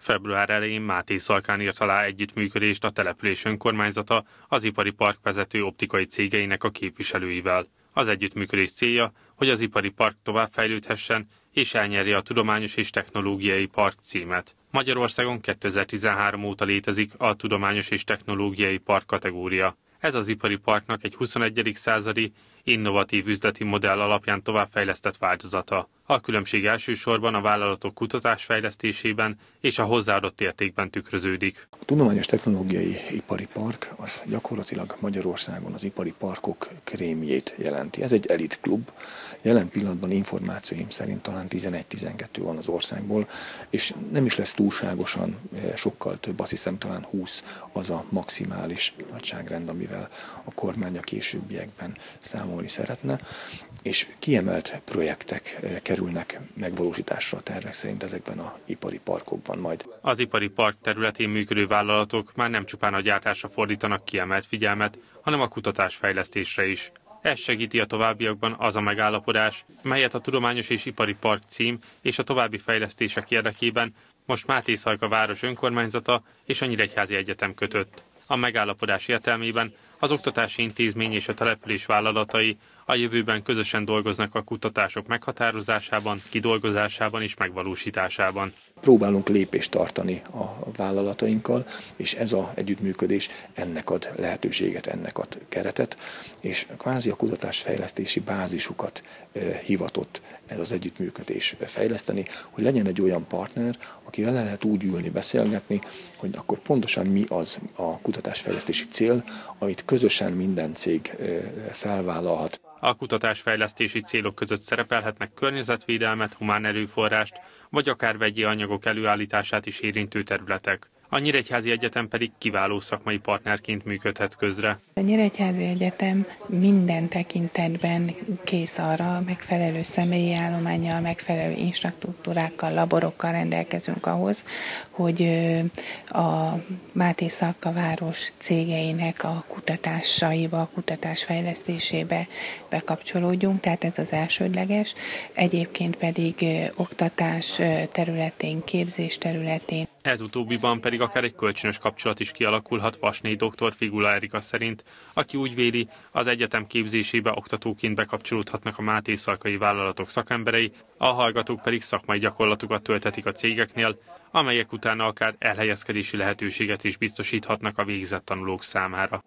Február elején Máté Szalkán írt alá együttműködést a település önkormányzata az ipari park vezető optikai cégeinek a képviselőivel. Az együttműködés célja, hogy az ipari park továbbfejlődhessen és elnyerje a Tudományos és Technológiai Park címet. Magyarországon 2013 óta létezik a Tudományos és Technológiai Park kategória. Ez az ipari parknak egy 21. századi innovatív üzleti modell alapján továbbfejlesztett változata. A különbség elsősorban a vállalatok kutatásfejlesztésében és a hozzáadott értékben tükröződik. A Tudományos Technológiai Ipari Park az gyakorlatilag Magyarországon az ipari parkok krémjét jelenti. Ez egy elit klub. Jelen pillanatban információim szerint talán 11-12 van az országból, és nem is lesz túlságosan eh, sokkal több, azt hiszem talán 20 az a maximális nagyságrend, amivel a kormány a későbbiekben számolni szeretne, és kiemelt projektek eh, kerülnek megvalósításra a tervek szerint ezekben a ipari parkokban majd. Az ipari park területén működő vállalatok már nem csupán a gyártásra fordítanak kiemelt figyelmet, hanem a kutatásfejlesztésre is. Ez segíti a továbbiakban az a megállapodás, melyet a Tudományos és Ipari Park cím és a további fejlesztések érdekében most Máté Szajka város önkormányzata és a Nyíregyházi Egyetem kötött. A megállapodás értelmében az oktatási intézmény és a település vállalatai a jövőben közösen dolgoznak a kutatások meghatározásában, kidolgozásában és megvalósításában. Próbálunk lépést tartani a vállalatainkkal, és ez az együttműködés ennek ad lehetőséget, ennek ad keretet, és kvázi a kutatásfejlesztési bázisukat hivatott ez az együttműködés fejleszteni, hogy legyen egy olyan partner, akivel le lehet úgy ülni, beszélgetni, hogy akkor pontosan mi az a kutatásfejlesztési cél, amit közösen minden cég felvállalhat. A kutatásfejlesztési célok között szerepelhetnek környezetvédelmet, humán erőforrást, vagy akár vegyi anyagok előállítását is érintő területek. A Nyíregyházi Egyetem pedig kiváló szakmai partnerként működhet közre. A Nyíregyházi Egyetem minden tekintetben kész arra, megfelelő személyi állományjal, megfelelő infrastruktúrákkal, laborokkal rendelkezünk ahhoz, hogy a Máté Szalka város cégeinek a kutatásaiba, a kutatás fejlesztésébe bekapcsolódjunk, tehát ez az elsődleges. Egyébként pedig oktatás területén, képzés területén. Ez utóbbiban pedig akár egy kölcsönös kapcsolat is kialakulhat Vasné doktor Figula Erika szerint, aki úgy véli, az egyetem képzésébe oktatóként bekapcsolódhatnak a Máté Szalkai vállalatok szakemberei, a hallgatók pedig szakmai gyakorlatukat töltetik a cégeknél, amelyek utána akár elhelyezkedési lehetőséget is biztosíthatnak a végzett tanulók számára.